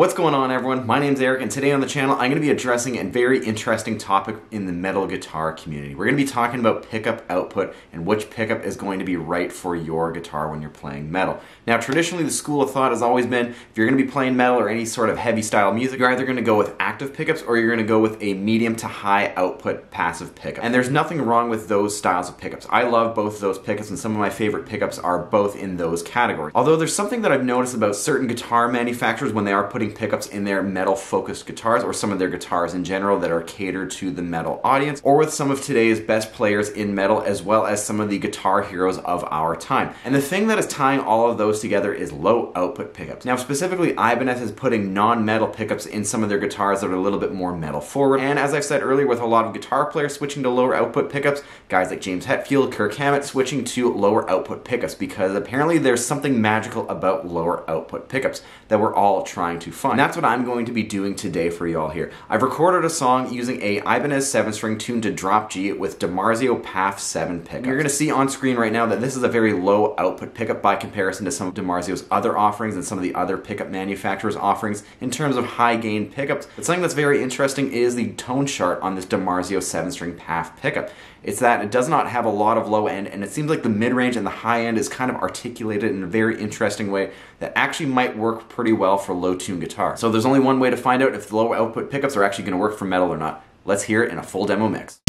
What's going on everyone? My name's Eric and today on the channel I'm going to be addressing a very interesting topic in the metal guitar community. We're going to be talking about pickup output and which pickup is going to be right for your guitar when you're playing metal. Now traditionally the school of thought has always been if you're going to be playing metal or any sort of heavy style music you're either going to go with active pickups or you're going to go with a medium to high output passive pickup. And there's nothing wrong with those styles of pickups. I love both of those pickups and some of my favorite pickups are both in those categories. Although there's something that I've noticed about certain guitar manufacturers when they are putting pickups in their metal focused guitars or some of their guitars in general that are catered to the metal audience or with some of today's best players in metal as well as some of the guitar heroes of our time. And the thing that is tying all of those together is low output pickups. Now specifically Ibanez is putting non-metal pickups in some of their guitars that are a little bit more metal forward and as I've said earlier with a lot of guitar players switching to lower output pickups, guys like James Hetfield, Kirk Hammett switching to lower output pickups because apparently there's something magical about lower output pickups that we're all trying to find. And that's what I'm going to be doing today for y'all here. I've recorded a song using a Ibanez 7-string tuned to drop G with DiMarzio PAF 7 pickup. You're going to see on screen right now that this is a very low output pickup by comparison to some of DiMarzio's other offerings and some of the other pickup manufacturers' offerings in terms of high gain pickups. But something that's very interesting is the tone chart on this DiMarzio 7-string PAF pickup. It's that it does not have a lot of low end, and it seems like the mid range and the high end is kind of articulated in a very interesting way that actually might work pretty well for low tune guitar. So there's only one way to find out if the low output pickups are actually going to work for metal or not. Let's hear it in a full demo mix.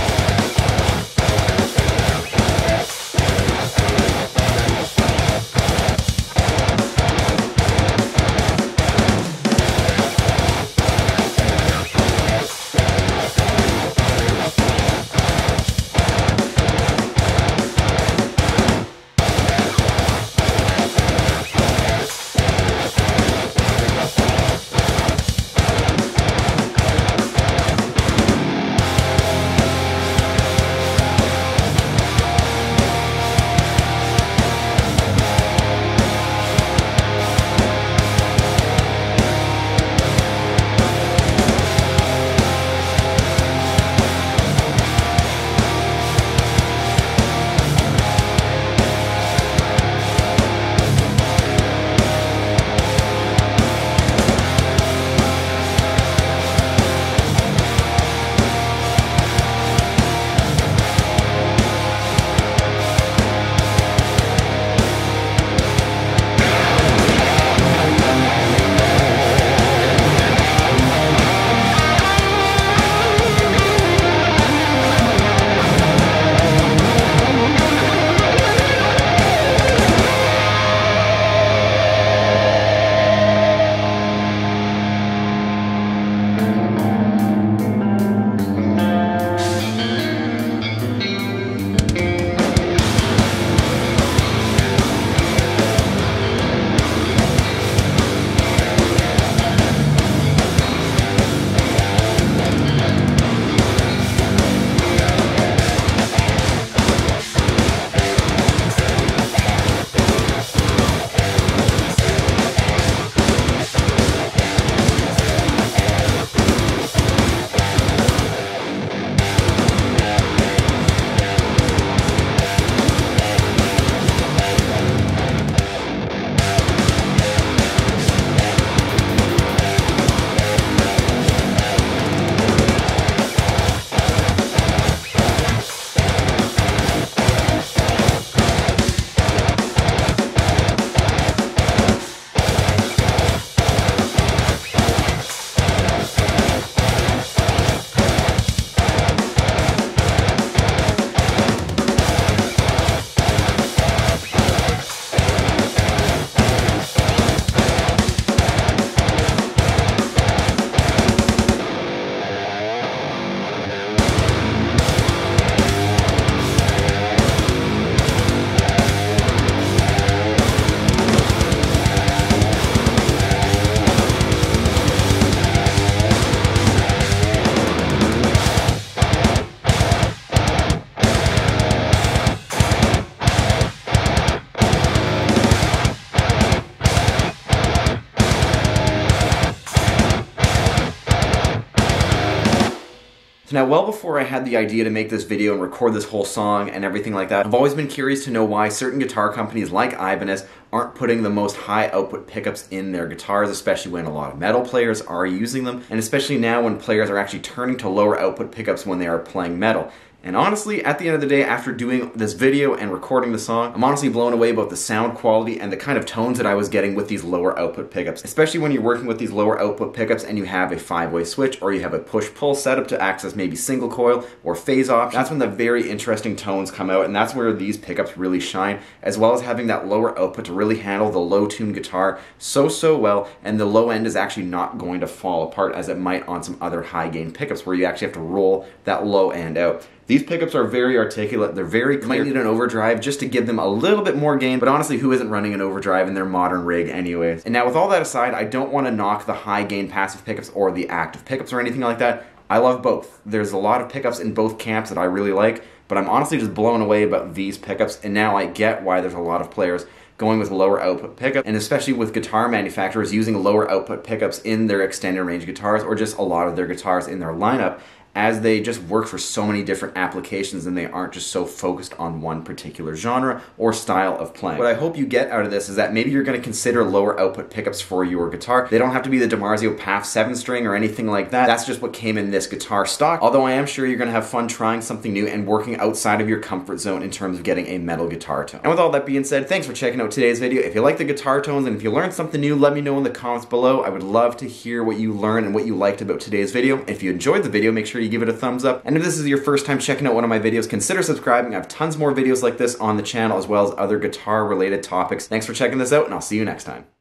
So now, well before I had the idea to make this video and record this whole song and everything like that, I've always been curious to know why certain guitar companies like Ibanez aren't putting the most high output pickups in their guitars, especially when a lot of metal players are using them, and especially now when players are actually turning to lower output pickups when they are playing metal. And honestly, at the end of the day, after doing this video and recording the song, I'm honestly blown away about the sound quality and the kind of tones that I was getting with these lower output pickups. Especially when you're working with these lower output pickups and you have a five-way switch or you have a push-pull setup to access maybe single coil or phase option. That's when the very interesting tones come out and that's where these pickups really shine, as well as having that lower output to really handle the low tune guitar so, so well and the low end is actually not going to fall apart as it might on some other high gain pickups where you actually have to roll that low end out. These pickups are very articulate, they're very clear. Might need an overdrive just to give them a little bit more gain, but honestly, who isn't running an overdrive in their modern rig anyways? And now with all that aside, I don't want to knock the high gain passive pickups or the active pickups or anything like that. I love both. There's a lot of pickups in both camps that I really like, but I'm honestly just blown away about these pickups, and now I get why there's a lot of players going with lower output pickup, and especially with guitar manufacturers using lower output pickups in their extended range guitars or just a lot of their guitars in their lineup as they just work for so many different applications and they aren't just so focused on one particular genre or style of playing. What I hope you get out of this is that maybe you're going to consider lower output pickups for your guitar. They don't have to be the DiMarzio PAF 7 string or anything like that. That's just what came in this guitar stock. Although I am sure you're going to have fun trying something new and working outside of your comfort zone in terms of getting a metal guitar tone. And with all that being said, thanks for checking out today's video. If you like the guitar tones and if you learned something new, let me know in the comments below. I would love to hear what you learned and what you liked about today's video. If you enjoyed the video, make sure you give it a thumbs up. And if this is your first time checking out one of my videos, consider subscribing. I have tons more videos like this on the channel as well as other guitar related topics. Thanks for checking this out and I'll see you next time.